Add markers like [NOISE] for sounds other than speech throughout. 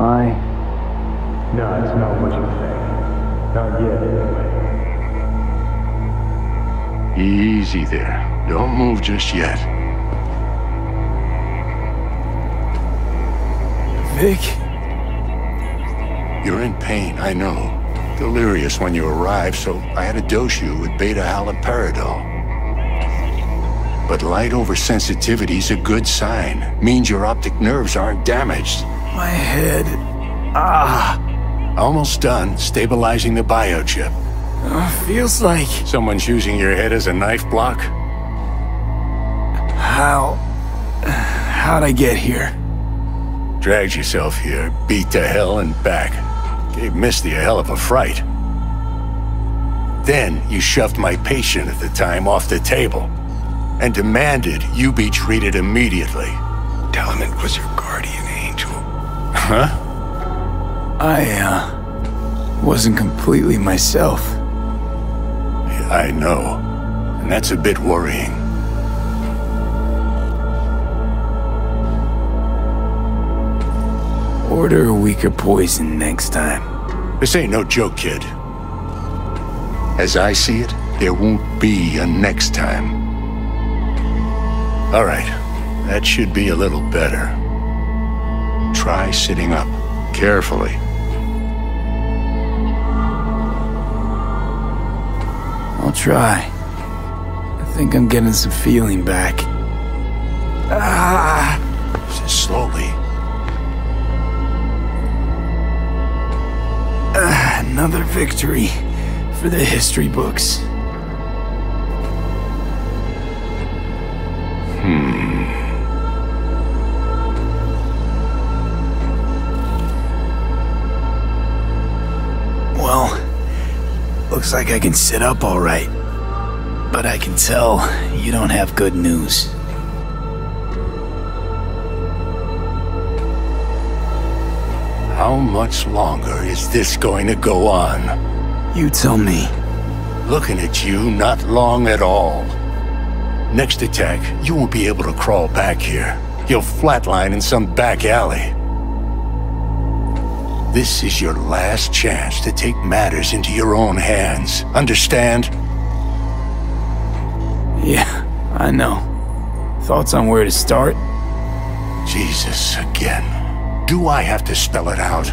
I? No, it's not what you think. Not yet, anyway. Easy there. Don't move just yet. Vic? You're in pain, I know. Delirious when you arrived, so I had to dose you with beta-haloperidol. But light oversensitivity's a good sign. Means your optic nerves aren't damaged. My head. Ah. Almost done stabilizing the biochip. Uh, feels like. Someone's using your head as a knife block? How. How'd I get here? Dragged yourself here, beat to hell and back. Gave Misty a hell of a fright. Then you shoved my patient at the time off the table and demanded you be treated immediately. Tell him it was your guardian. Huh? I, uh, wasn't completely myself. I know. And that's a bit worrying. Order a weaker poison next time. This ain't no joke, kid. As I see it, there won't be a next time. All right, that should be a little better. Try sitting up, carefully. I'll try. I think I'm getting some feeling back. Ah! Just slowly. Ah, another victory for the history books. Looks like I can sit up all right. But I can tell you don't have good news. How much longer is this going to go on? You tell me. Looking at you, not long at all. Next attack, you won't be able to crawl back here. You'll flatline in some back alley. This is your last chance to take matters into your own hands. Understand? Yeah, I know. Thoughts on where to start? Jesus, again. Do I have to spell it out?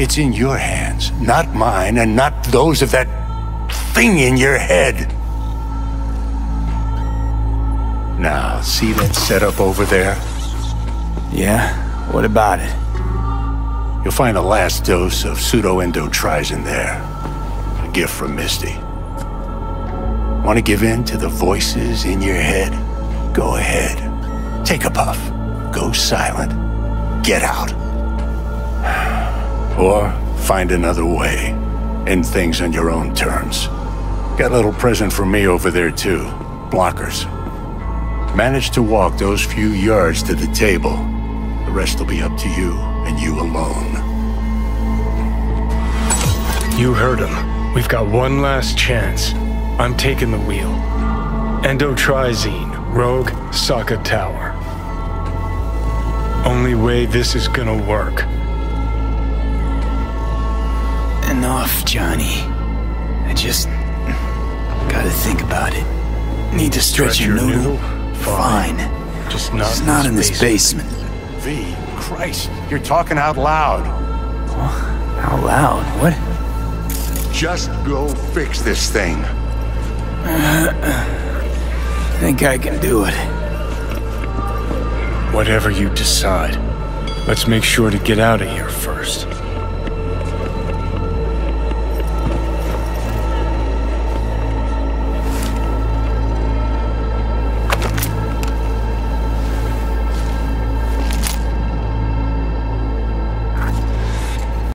It's in your hands, not mine, and not those of that thing in your head. Now, see that setup over there? Yeah? What about it? You'll find a last dose of pseudoendotrizine there. A gift from Misty. Want to give in to the voices in your head? Go ahead. Take a puff. Go silent. Get out. [SIGHS] Or find another way. End things on your own terms. Got a little present for me over there, too. Blockers. Manage to walk those few yards to the table. The rest will be up to you, and you alone. You heard him. We've got one last chance. I'm taking the wheel. Endotrizine, Rogue, Saka Tower. Only way this is gonna work. Enough, Johnny. I just gotta think about it. Need to stretch, Stretch your, your noodle? noodle? Fine. Just not, It's in not this in this basement. V, Christ, you're talking out loud. How loud? What? Just go fix this thing. I Think I can do it. Whatever you decide. Let's make sure to get out of here first.